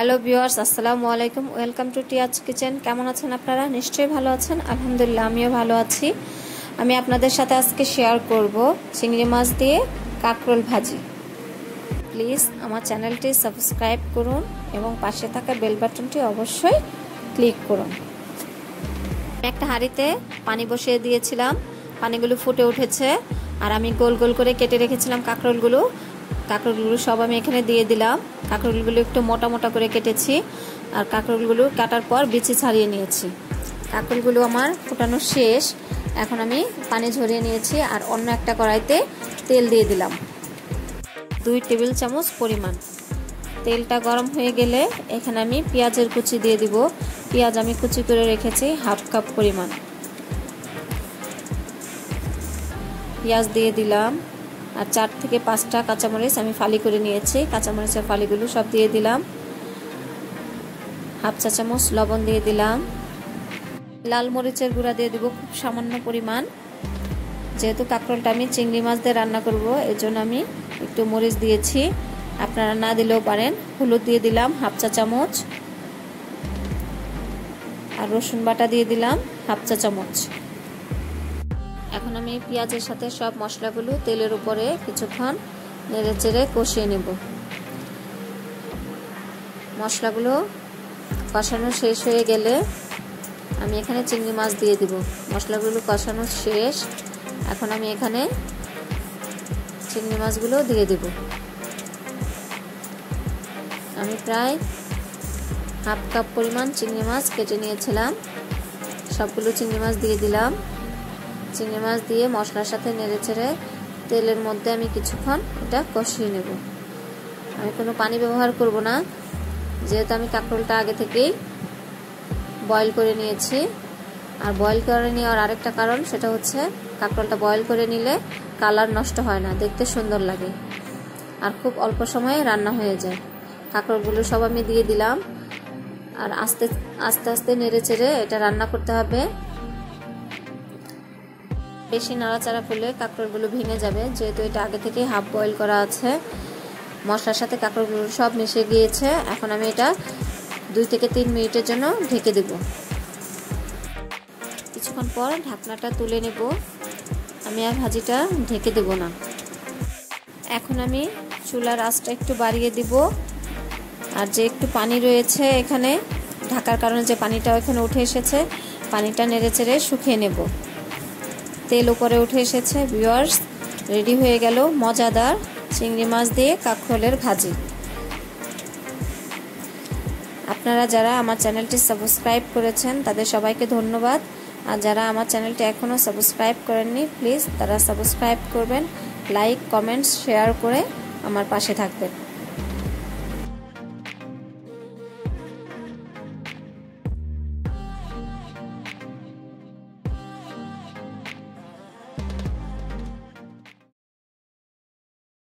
Hello viewers, আসসালামু আলাইকুম। Welcome to Tiya's kitchen. কেমন আছেন আপনারা? নিশ্চয়ই ভালো আছেন। আলহামদুলিল্লাহ, আমিও ভালো আছি। আমি আপনাদের সাথে আজকে শেয়ার করব চিংড়ি মাছ দিয়ে কাঁকরোল ভাজি। প্লিজ আমার চ্যানেলটি সাবস্ক্রাইব করুন এবং পাশে থাকা বেল বাটনটি অবশ্যই ক্লিক করুন। একটা হাঁড়িতে পানি বসিয়ে দিয়েছিলাম। পানিগুলো ফুটে উঠেছে। আর আমি গোল গোল করে কেটে রেখেছিলাম কাঁকরোলগুলো। কাঁকরোলগুলো সব আমি এখানে দিয়ে দিলাম। কাঁকরোলগুলো একটু মোটা মোটা করে কেটেছি আর কাঁকরোলগুলো কাটার পর বিচি ছাড়িয়ে নিয়েছি। কাঁকরোলগুলো আমার ফুটানো শেষ। এখন আমি পানি ঝরিয়ে নিয়েছি আর অন্য একটা কড়াইতে তেল দিয়ে দিলাম। দুই টেবিল চামচ পরিমাণ। তেলটা গরম হয়ে গেলে এখানে আমি পেঁয়াজের কুচি দিয়ে দিব। পেঁয়াজ আমি কুচি করে রেখেছি হাফ কাপ পরিমাণ। পেঁয়াজ দিয়ে দিলাম। আর চার থেকে পাঁচটা কাঁচামরিচ আমি ফালি করে নিয়েছি। কাঁচামরিচের ফালিগুলো সব দিয়ে দিলাম। হাফ চা চামচ লবণ দিয়ে দিলাম। লাল মরিচের গুঁড়া দিয়ে দিব খুব সামান্য পরিমাণ। যেহেতু কাঁকরোলটা আমি চিংড়ি মাছ দিয়ে রান্না করব এর জন্য আমি একটু মরিচ দিয়েছি। আপনারা না দিলেও পারেন। হলুদ দিয়ে দিলাম হাফ চা চামচ। আর রসুন বাটা দিয়ে দিলাম হাফ চা চামচ। এখন আমি পেঁয়াজের সাথে সব মশলাগুলো তেলের উপরে কিছুক্ষণ নেড়ে চেড়ে কষিয়ে নেব। মশলাগুলো কষানো শেষ হয়ে গেলে আমি এখানে চিংড়ি মাছ দিয়ে দিব। মশলাগুলো কষানো শেষ। এখন আমি এখানে চিংড়ি মাছগুলো দিয়ে দেব। আমি প্রায় হাফ কাপ পরিমাণ চিংড়ি মাছ কেটে নিয়েছিলাম। সবগুলো চিংড়ি মাছ দিয়ে দিলাম। চিংড়ি মাছ দিয়ে মশলার সাথে নেড়ে চেড়ে তেলের মধ্যে আমি কিছুক্ষণ এটা কষিয়ে নেব। আমি কোনো পানি ব্যবহার করব না। যেহেতু আমি কাঁকরোলটা আগে থেকেই বয়েল করে নিয়েছি। আর বয়েল করে নেওয়ার আরেকটা কারণ সেটা হচ্ছে কাঁকরোলটা বয়েল করে নিলে কালার নষ্ট হয় না, দেখতে সুন্দর লাগে। আর খুব অল্প সময়ে রান্না হয়ে যায়। কাঁকরোলগুলো সব আমি দিয়ে দিলাম। আর আস্তে আস্তে আস্তে নেড়ে চেড়ে এটা রান্না করতে হবে। বেশি নাড়াচাড়া করলে কাঁকড়গুলো ভেঙে যাবে। যেহেতু এটা আগে থেকে হাফ বয়েল করা আছে, মশলার সাথে কাঁকড়গুলো সব মিশে গিয়েছে, এখন আমি এটা দুই থেকে তিন মিনিটের জন্য ঢেকে দেব। কিছুক্ষণ পর ঢাকনাটা তুলে নেব। আমি আর ভাজিটা ঢেকে দেব না। এখন আমি চুলার আঁচটা একটু বাড়িয়ে দিব। আর যে একটু পানি রয়েছে এখানে, ঢাকার কারণে যে পানিটা এখানে উঠে এসেছে, পানিটা নেড়ে চেড়ে শুকিয়ে নেব। তেল উপরে উঠে এসেছে ভিওয়ার্স রেডি হয়ে গেল মজাদার চিংড়ি মাছ দিয়ে কাঁকরোলের ভাজি। আপনারা যারা আমার চ্যানেলটি সাবস্ক্রাইব করেছেন, তাদের সবাইকে ধন্যবাদ। আর যারা আমার চ্যানেলটি এখনও সাবস্ক্রাইব করেননি, প্লিজ তারা সাবস্ক্রাইব করবেন, লাইক কমেন্টস শেয়ার করে আমার পাশে থাকবেন।